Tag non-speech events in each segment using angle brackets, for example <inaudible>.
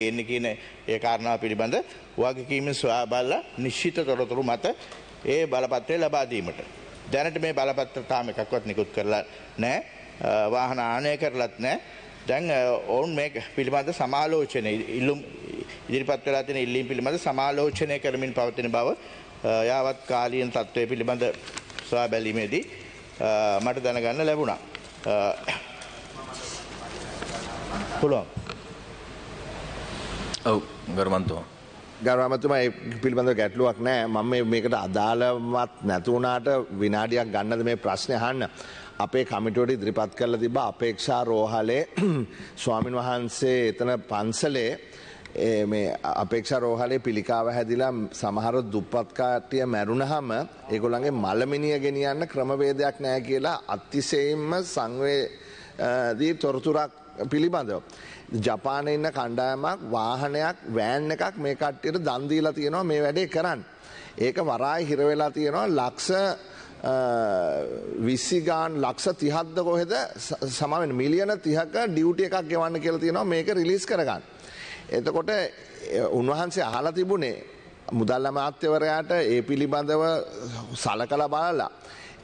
එන්න කියන ඒ කාරණාව පිළිබඳ වගකීමෙන් සොයා බලලා නිශ්චිත තොරතුරු මත ඒ බලපත්‍රය ලබා දීමට. දැනට මේ බලපත්‍ර තාම එකක්වත් නිකුත් කරලා නෑ වාහන ආනය කරලත් නෑ දැන් ඔවුන් මේ පිළිබඳ සමාලෝචනය ඉල්ලුම් ඉදිරිපත් වෙලා තියෙන ඉල්ලීම් පිළිබඳ සමාලෝචනය කරමින් පවතින බව යාවත් කාලීන තත්ත්වය පිළිබඳ සොයා බැලීමේදී මට දැනගන්න ලැබුණා. පුළුවන්. ඔව් ගරුමන්තුවා. ගරමතුම පිළිබඳ ගැටලුවක් නෑ මම මේකට අදාළවත් නැතුවනාට විනාඩියක් ගන්නද මේ ප්‍රශ්නය හන්න. අපේ කමිටුවට ඉදිරිපත් කරල තිබ අපේක්ෂා රෝහලේ <clears throat> ස්වාමින් වහන්සේ එතන පන්සලේ මේ අපේක්ෂ රෝහලේ පිළිකාව හැදිලා සමහරොත් දුප්පත්කාටිය මැරුණහම ඒගොළන්ගේ මළමිනිය ගෙනියන්න ක්‍රමවේදයක් නෑ කියලා අත්තිසයෙන්ම සංවේදී තොරතුරක් පිළිබඳව. ජපාන ඉන්න කණ්ඩායමක් වාහනයක් වෑන් එකක් මේ කට්ටියට දන්දීලා තියෙනවා මේ වැඩේ කරන්න. ඒක වරායි හිරවෙලා තියෙනවා ලක්ෂ විස්සිගාන් ලක්ෂ තිහද්ද කොහෙද සමෙන් මිලියන තිහක ඩියුටිය එකක් ගෙවන්න කියල තියෙනවා මේක රිලිස් කරගන්න. එතකොට උන්වහන්සේ අහලා තිබුණේ මුදල්ල මාත්‍යවරයාට ඒ පිළිබඳව සලකල බලලා.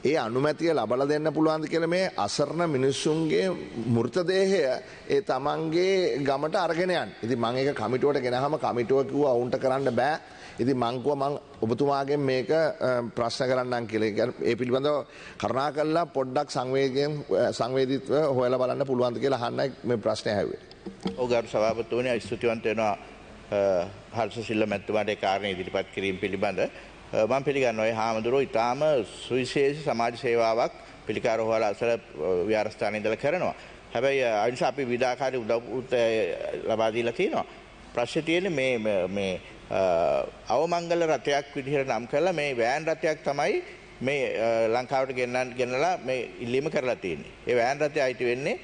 ඒ අනුමැතිය ලබල දෙන්න පුළුවන්ද කියල මේ අසරණ මිනිස්සුන්ගේ මෘතදේහය ඒ තමන්ගේ ගමට අර්ගෙනයන් ඉති මං එක කමිටුවට ගෙනහම කමිටුවකිව ඔවුන්ට කරන්න බෑ. ඉති මංකුව මං ඔබතුමාගෙන් මේක ප්‍රශ්න කරන්න කියලේ. ඒ පිළිබඳව කරුණා කල්ලා පොඩ්ඩක් සංවේගෙන් සංවේදිත්ව හොයල බලන්න පුළුවන්ද කියලා හන්නයි මේ ප්‍රශ්නය හැවේ. ඕගරු සභාපත්වනය ස්තුතිවන්තයනවා හර්ස සිල්ල මැත්තුමට කාරණය ඉදිරිපත් කිරීම පිළිබඳ. මං පිළිගන්න ඔය හාමුදුරුව ඉතාම සුවිශේෂ සමාජ සේවාවක් පිළිකාරහොල අසල ව්‍යාරස්ථානයදල කරනවා. හැබැයි අනිස අපි විදාකාරය උදව්ත ලබාදීලා තියෙනවා. ප්‍රශ්්‍ය තියෙන මේ අවමංගල රථයක් විදිහට නම් කරලා මේ වෑන් රථයක් තමයි මේ ලංකාවට ගෙන්න්න ගෙනලා මේ ඉල්ලීම කරලා තියන්නේ. ඒ වෑන් රථය අයිති වෙන්නේ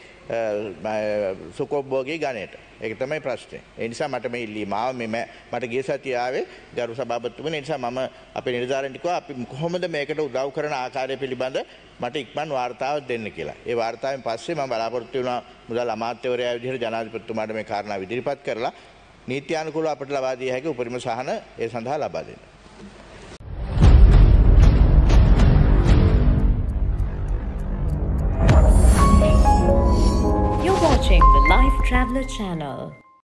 සුකෝබ්බෝගේ ගනයට ඒක තමයි ප්‍රශ්නය එනිසා මට මේ ඉල්ලීමාව මෙම මට ගේ සතියාවේ ගරු සභාපත්තුම නිසා මම අප නිර්ධාරටික අපි කොහොමද මේකට උදව් කරන ආකාරය පිළිබඳ මට ඉක්මන් වාර්තාව දෙන්න කියලා ඒ වාර්තාවෙන් පස්සේ ම බලාපොරත්තු වුණ මුදල් අමාත්‍යවරය විදිහට ජනාධිපත්තුමාට මේ කාරණා විදිරිපත් කරලා නීත්‍යානුකූල අපට ලබාදිය හැකි උපරිම සහන ඒ සඳහා ලබා දෙන්න. Traveler channel.